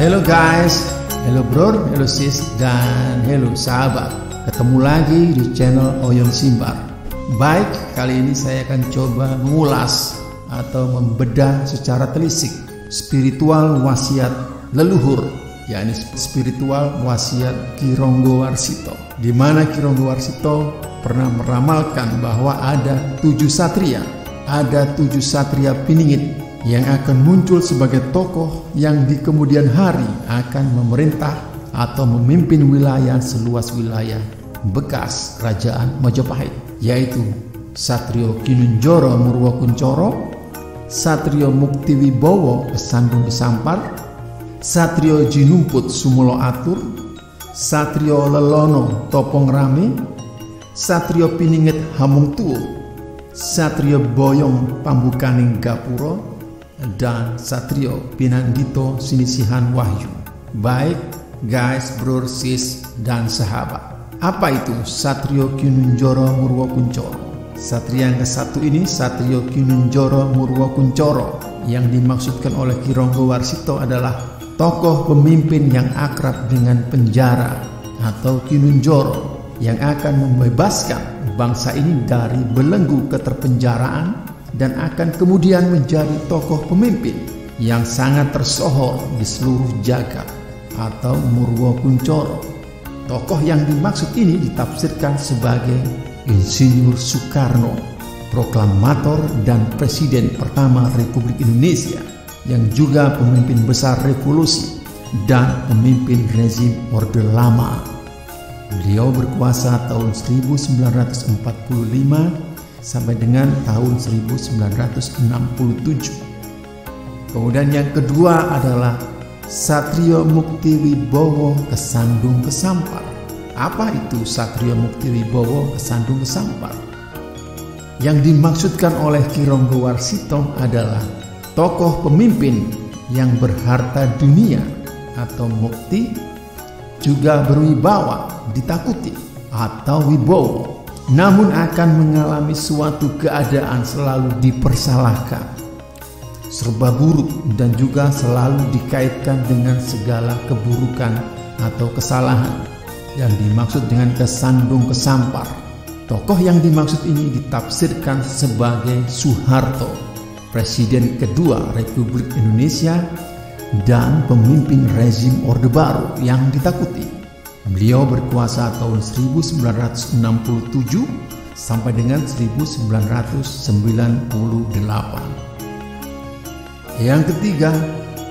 Hello guys, hello bro, hello sis, dan hello sahabat. Ketemu lagi di channel Oyon Simbar. Baik, kali ini saya akan coba mengulas atau membedah secara telisik spiritual wasiat leluhur yakni spiritual wasiat Kironggo Warsito. Di mana Kironggo Warsito pernah meramalkan bahwa ada tujuh satria. Ada tujuh satria piningit yang akan muncul sebagai tokoh yang di kemudian hari akan memerintah atau memimpin wilayah seluas wilayah bekas kerajaan Majapahit yaitu Satrio Kinunjoro Murwokuncoro, Satrio Muktiwibowo Kesandung Kesampar, Satrio Jinumput Sumulo Atur, Satrio Lelono Topong Rame, Satrio Piningit Hamung Tuo, Satrio Boyong Pambukaning Gapuro, dan Satrio Pinandito Sinisihan Wahyu. Baik, guys, bro, sis, dan sahabat. Apa itu Satrio Kinunjoro Murwo Kuncoro? Satria yang ke satu ini Satrio Kinunjoro Murwo Kuncoro yang dimaksudkan oleh Kironggo Warsito adalah tokoh pemimpin yang akrab dengan penjara atau Kinunjoro yang akan membebaskan bangsa ini dari belenggu keterpenjaraan dan akan kemudian menjadi tokoh pemimpin yang sangat tersohor di seluruh jagat atau Murwo Kuncoro. Tokoh yang dimaksud ini ditafsirkan sebagai Insinyur Soekarno, proklamator dan presiden pertama Republik Indonesia yang juga pemimpin besar revolusi dan pemimpin rezim Orde Lama. Beliau berkuasa tahun 1945 sampai dengan tahun 1967. Kemudian yang kedua adalah Satrio Mukti Wibowo Kesandung Kesampar. Apa itu Satrio Mukti Wibowo Kesandung Kesampar? Yang dimaksudkan oleh Kironggo Warsito adalah tokoh pemimpin yang berharta dunia atau mukti juga berwibawa ditakuti atau wibowo namun akan mengalami suatu keadaan selalu dipersalahkan, serba buruk, dan juga selalu dikaitkan dengan segala keburukan atau kesalahan yang dimaksud dengan kesandung kesampar. Tokoh yang dimaksud ini ditafsirkan sebagai Soeharto, Presiden kedua Republik Indonesia dan pemimpin rezim Orde Baru yang ditakuti. Beliau berkuasa tahun 1967 sampai dengan 1998. Yang ketiga,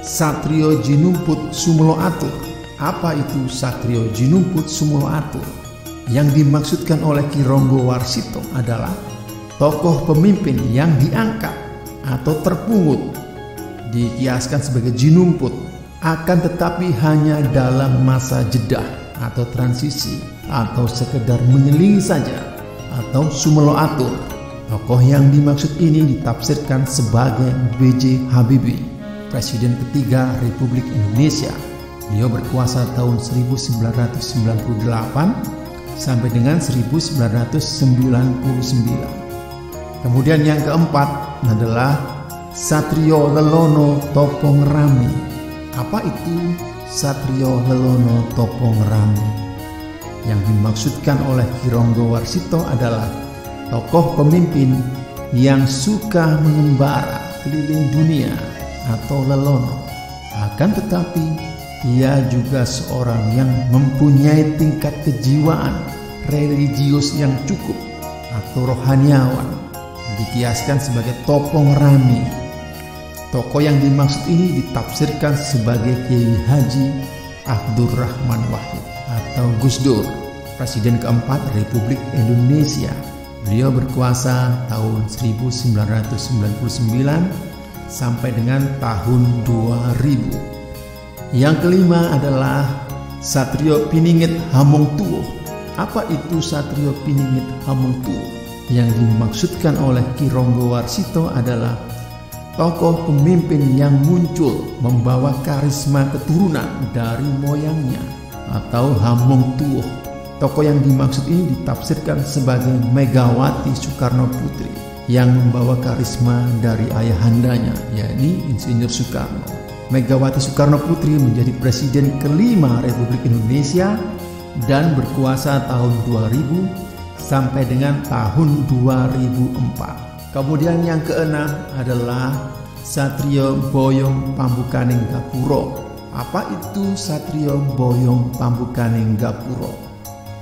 Satrio Jinumput Sumulo Atur. Apa itu Satrio Jinumput Sumulo Atur? Yang dimaksudkan oleh Kironggo Warsito adalah tokoh pemimpin yang diangkat atau terpungut dikiaskan sebagai jinumput akan tetapi hanya dalam masa jedah atau transisi atau sekedar menyelingi saja atau sumelo atur. Tokoh yang dimaksud ini ditafsirkan sebagai B.J. Habibie, Presiden ketiga Republik Indonesia. Beliau berkuasa tahun 1998 sampai dengan 1999. Kemudian yang keempat adalah Satrio Lelono Topong Rami. Apa itu Satrio Lelono Topong Rami. Yang dimaksudkan oleh Kironggo Warsito adalah tokoh pemimpin yang suka mengembara keliling dunia atau lelono. Akan tetapi ia juga seorang yang mempunyai tingkat kejiwaan religius yang cukup atau rohaniawan dikiaskan sebagai topong rami Tokoh yang dimaksud ini ditafsirkan sebagai Kiai Haji Abdurrahman Wahid atau Gus Dur, Presiden keempat Republik Indonesia. Beliau berkuasa tahun 1999 sampai dengan tahun 2000. Yang kelima adalah Satrio Piningit Hamung Tuo. Apa itu Satrio Piningit Hamung Tuo? Yang dimaksudkan oleh Kironggo Warsito adalah tokoh pemimpin yang muncul membawa karisma keturunan dari moyangnya atau Hamong Tuoh. Tokoh yang dimaksud ini ditafsirkan sebagai Megawati Soekarno Putri yang membawa karisma dari ayahandanya, yakni Insinyur Soekarno. Megawati Soekarno Putri menjadi presiden kelima Republik Indonesia dan berkuasa tahun 2000 sampai dengan tahun 2004. Kemudian yang keenam adalah Satrio Boyong Pambukaning Gapuro. Apa itu Satrio Boyong Pambukaning Gapuro?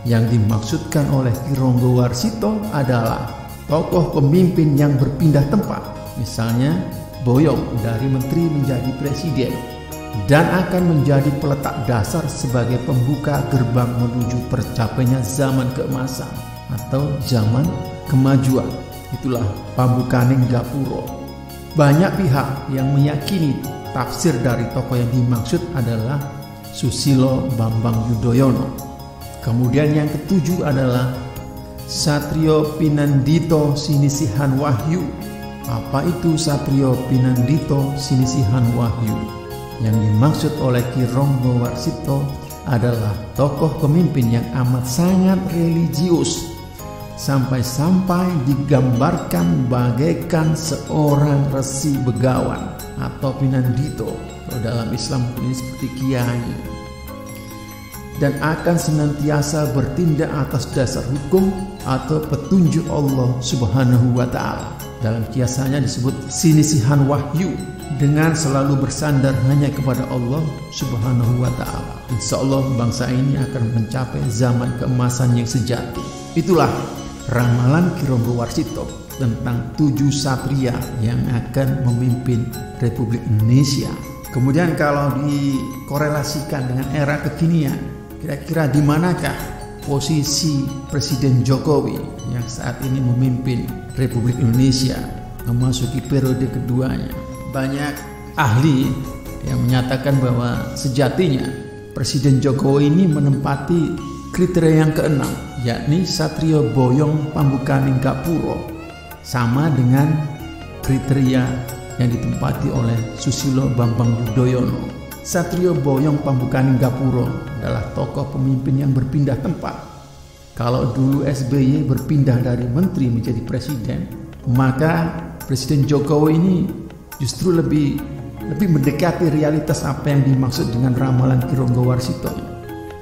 Yang dimaksudkan oleh Kironggo Warsito adalah tokoh pemimpin yang berpindah tempat. Misalnya Boyong dari menteri menjadi presiden dan akan menjadi peletak dasar sebagai pembuka gerbang menuju tercapainya zaman keemasan atau zaman kemajuan. Itulah pambukaning Gapuro. Banyak pihak yang meyakini tafsir dari tokoh yang dimaksud adalah Susilo Bambang Yudhoyono. Kemudian yang ketujuh adalah Satrio Pinandito Sinisihan Wahyu apa itu Satrio Pinandito Sinisihan Wahyu? Yang dimaksud oleh Ki Ronggo Warsito adalah tokoh pemimpin yang amat sangat religius sampai-sampai digambarkan bagaikan seorang resi begawan atau pinandito kalau dalam Islam ini seperti kiai dan akan senantiasa bertindak atas dasar hukum atau petunjuk Allah Subhanahu wa taala. Dalam kiasannya disebut sinisihan wahyu dengan selalu bersandar hanya kepada Allah Subhanahu wa taala. Insya Allah bangsa ini akan mencapai zaman keemasan yang sejati. Itulah ramalan Kirombo Warsito tentang tujuh satria yang akan memimpin Republik Indonesia. Kemudian kalau dikorelasikan dengan era kekinian, kira-kira di manakah posisi Presiden Jokowi yang saat ini memimpin Republik Indonesia memasuki periode keduanya. Banyak ahli yang menyatakan bahwa sejatinya Presiden Jokowi ini menempati kriteria yang keenam, yakni Satrio Boyong Pambukaning Gapuro, sama dengan kriteria yang ditempati oleh Susilo Bambang Yudhoyono. Satrio Boyong Pambukaning Gapuro adalah tokoh pemimpin yang berpindah tempat. Kalau dulu SBY berpindah dari menteri menjadi presiden, maka Presiden Jokowi ini justru lebih lebih mendekati realitas apa yang dimaksud dengan ramalan Kironggo Warsito.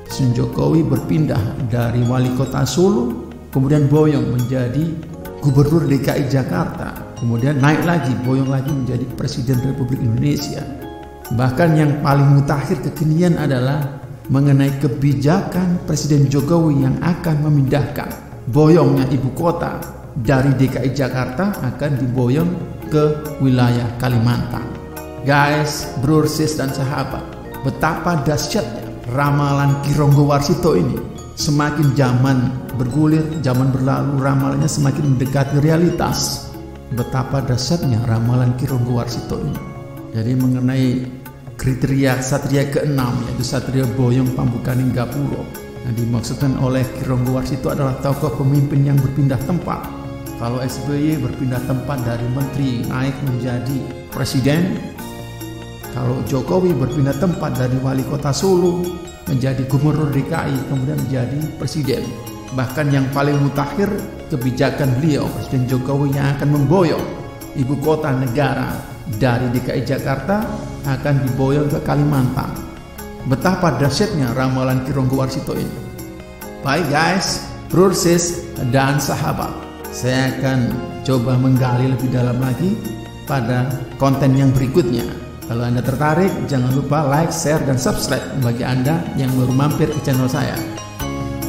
Presiden Jokowi berpindah dari wali kota Solo, kemudian Boyong menjadi gubernur DKI Jakarta, kemudian naik lagi, Boyong lagi menjadi Presiden Republik Indonesia. Bahkan yang paling mutakhir kekinian adalah mengenai kebijakan Presiden Jokowi yang akan memindahkan boyongnya ibu kota dari DKI Jakarta akan diboyong ke wilayah Kalimantan. Guys, bro, dan sahabat, betapa dahsyatnya ramalan Kironggo Warsito ini. Semakin zaman bergulir, zaman berlalu, ramalannya semakin mendekati realitas. Betapa dahsyatnya ramalan Kironggo Warsito ini. Jadi mengenai kriteria satria keenam yaitu satria Boyong Pambukaning Gapuro yang dimaksudkan oleh Kironggo itu adalah tokoh pemimpin yang berpindah tempat. Kalau SBY berpindah tempat dari menteri naik menjadi presiden, kalau Jokowi berpindah tempat dari wali kota Solo menjadi gubernur DKI kemudian menjadi presiden. Bahkan yang paling mutakhir kebijakan beliau Presiden Jokowi yang akan memboyong ibu kota negara dari DKI Jakarta akan diboyong ke Kalimantan. Betapa dahsyatnya ramalan Kironggo Warsito ini. Baik guys, proses dan sahabat. Saya akan coba menggali lebih dalam lagi pada konten yang berikutnya. Kalau Anda tertarik, jangan lupa like, share, dan subscribe bagi Anda yang baru mampir ke channel saya.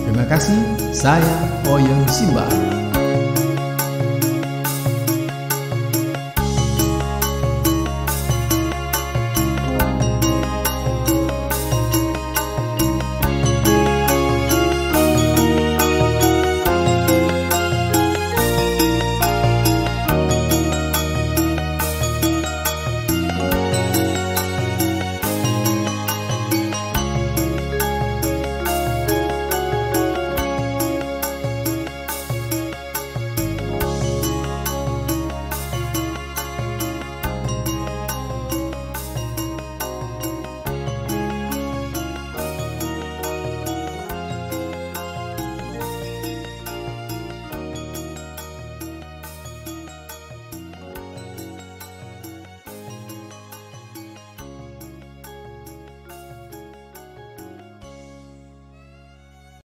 Terima kasih, saya Oyo Simba.